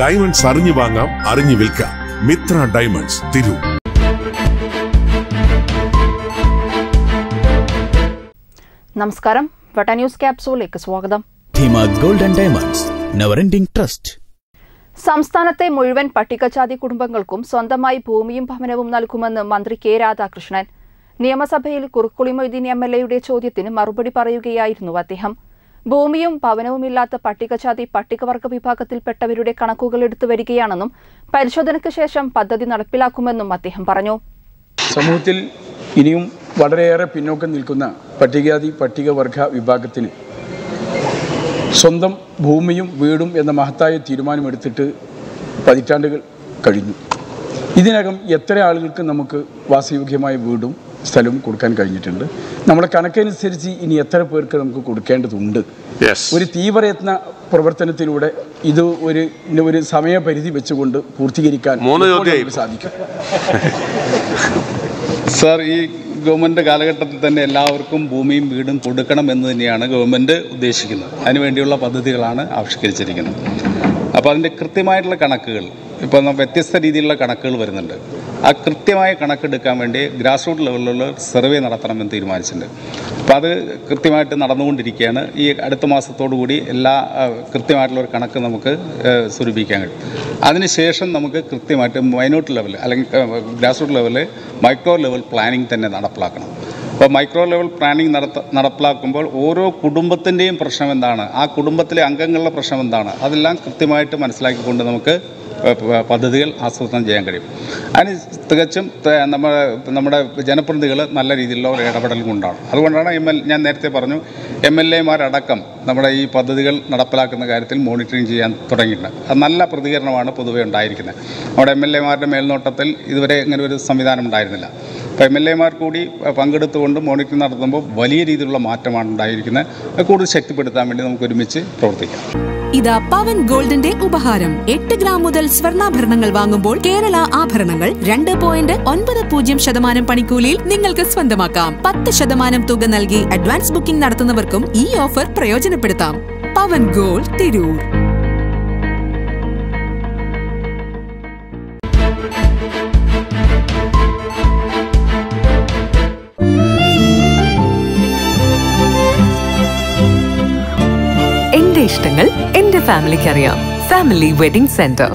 Diamonds അറിഞ്ഞു വാങ്ങാം അറിഞ്ഞു വിൽക്കാം. മിത്ര ഡയമണ്ട്സ് തിരു. നമസ്കാരം. വട്ട ന്യൂസ് ക്യാപ്സൂളിലേക്ക് സ്വാഗതം. Dheema golden diamonds never ending trust. സംസ്ഥാനത്തെ മുഴുവൻ പട്ടികജാതി കുടുംബങ്ങൾക്കും സ്വന്തമായി ഭൂമിയും ഭവനവും നൽകുമെന്ന് മന്ത്രി കെ രാധാകൃഷ്ണൻ. നിയമസഭയിൽ കുറുക്കുളി മൊയ്തീൻ എം എൽ എയുടെ ചോദ്യത്തിന് മറുപടി പറയുകയായിരുന്നു അദ്ദേഹം. ഭൂമിയും ഭവനവുമില്ലാത്ത പട്ടികജാതി പട്ടികവർഗ വിഭാഗത്തിൽപ്പെട്ടവരുടെ കണക്കുകൾ എടുത്തു വരികയാണെന്നും പരിശോധനയ്ക്ക് ശേഷം പദ്ധതി നടപ്പിലാക്കുമെന്നും അദ്ദേഹം പറഞ്ഞു. സമൂഹത്തിൽ ഇനിയും വളരെയേറെ പിന്നോക്കം നിൽക്കുന്ന പട്ടികജാതി പട്ടികവർഗ വിഭാഗത്തിന് സ്വന്തം ഭൂമിയും വീടും എന്ന മഹത്തായ തീരുമാനമെടുത്തിട്ട് പതിറ്റാണ്ടുകൾ കഴിഞ്ഞു. ഇതിനകം എത്ര ആളുകൾക്ക് നമുക്ക് വാസയോഗ്യമായ വീടും സ്ഥലവും കൊടുക്കാൻ കഴിഞ്ഞിട്ടുണ്ട്. നമ്മുടെ കണക്കനുസരിച്ച് ഇനി എത്ര പേർക്ക് നമുക്ക് കൊടുക്കേണ്ടതുണ്ട്? ഒരു തീവ്രയത്ന പ്രവർത്തനത്തിലൂടെ ഇത് ഒരു ഒരു സമയപരിധി വെച്ചുകൊണ്ട് പൂർത്തീകരിക്കാൻ സാധിക്കും. സാർ ഈ ഗവൺമെന്റ് കാലഘട്ടത്തിൽ തന്നെ എല്ലാവർക്കും ഭൂമിയും വീടും കൊടുക്കണം എന്ന് തന്നെയാണ് ഗവൺമെന്റ് ഉദ്ദേശിക്കുന്നത്. അതിനുവേണ്ടിയുള്ള പദ്ധതികളാണ് ആവിഷ്കരിച്ചിരിക്കുന്നത്. അപ്പോൾ അതിന്റെ കൃത്യമായിട്ടുള്ള കണക്കുകൾ ഇപ്പോൾ വ്യത്യസ്ത രീതിയിലുള്ള കണക്കുകൾ വരുന്നുണ്ട്. ആ കൃത്യമായ കണക്കെടുക്കാൻ വേണ്ടി ഗ്രാസ് റൂട്ട് ലെവലിലുള്ള സർവേ നടത്തണമെന്ന് തീരുമാനിച്ചിട്ടുണ്ട്. അപ്പോൾ അത് കൃത്യമായിട്ട് നടന്നുകൊണ്ടിരിക്കുകയാണ്. ഈ അടുത്ത മാസത്തോടു കൂടി എല്ലാ കൃത്യമായിട്ടുള്ള ഒരു കണക്ക് നമുക്ക് സ്വരൂപിക്കാൻ കഴിയും. അതിനുശേഷം നമുക്ക് കൃത്യമായിട്ട് മൈനോട്ട് ലെവൽ അല്ലെങ്കിൽ ഗ്രാസ് റൂട്ട് ലെവലിൽ മൈക്രോ ലെവൽ പ്ലാനിങ് തന്നെ നടപ്പിലാക്കണം. അപ്പോൾ മൈക്രോ ലെവൽ പ്ലാനിംഗ് നടത്ത നടപ്പിലാക്കുമ്പോൾ ഓരോ കുടുംബത്തിന്റെയും പ്രശ്നം എന്താണ്? ആ കുടുംബത്തിലെ അംഗങ്ങളുടെ പ്രശ്നം എന്താണ്? അതെല്ലാം കൃത്യമായിട്ട് മനസ്സിലാക്കിക്കൊണ്ട് നമുക്ക് പദ്ധതികൾ ആസൂത്രണം ചെയ്യാൻ കഴിയും. അതിന് തികച്ചും നമ്മുടെ നമ്മുടെ ജനപ്രതിനിധികൾ നല്ല രീതിയിലുള്ള ഒരു ഇടപെടൽ കൊണ്ടാണ്. അതുകൊണ്ടാണ് എം എൽ ഞാൻ നേരത്തെ പറഞ്ഞു എം എൽ എമാരടക്കം നമ്മുടെ ഈ പദ്ധതികൾ നടപ്പിലാക്കുന്ന കാര്യത്തിൽ മോണിറ്ററിങ് ചെയ്യാൻ തുടങ്ങിയിട്ടുണ്ട്. നല്ല പ്രതികരണമാണ് പൊതുവെ ഉണ്ടായിരിക്കുന്നത്. നമ്മുടെ എം എൽ എമാരുടെ മേൽനോട്ടത്തിൽ ഇതുവരെ ഇങ്ങനെ ഒരു സംവിധാനം ഉണ്ടായിരുന്നില്ല. എം എൽ എമാർ കൂടി പങ്കെടുത്തുകൊണ്ട് മോണിറ്ററിംഗ് നടത്തുമ്പോൾ വലിയ രീതിയിലുള്ള മാറ്റമാണ് ഉണ്ടായിരിക്കുന്നത്. കൂടുതൽ ശക്തിപ്പെടുത്താൻ വേണ്ടി നമുക്ക് ഒരുമിച്ച് പ്രവർത്തിക്കാം. ഇതാ പവൻ ഗോൾഡിന്റെ ഉപഹാരം. എട്ട് ഗ്രാം മുതൽ സ്വർണാഭരണങ്ങൾ വാങ്ങുമ്പോൾ കേരള ആഭരണങ്ങൾ രണ്ട് പോയിന്റ് ഒൻപത് പൂജ്യം ശതമാനം പണിക്കൂലിയിൽ നിങ്ങൾക്ക് സ്വന്തമാക്കാം. പത്ത് ശതമാനം തുക നൽകി അഡ്വാൻസ് ബുക്കിംഗ് നടത്തുന്നവർക്കും ഈ ഓഫർ പ്രയോജനപ്പെടുത്താം. പവൻ ഗോൾഡ് തിരൂർ. എന്റെ ഇഷ്ടങ്ങൾ എന്റെ ഫാമിലിക്ക് അറിയാം ഫാമിലി വെഡിംഗ് സെന്റർ.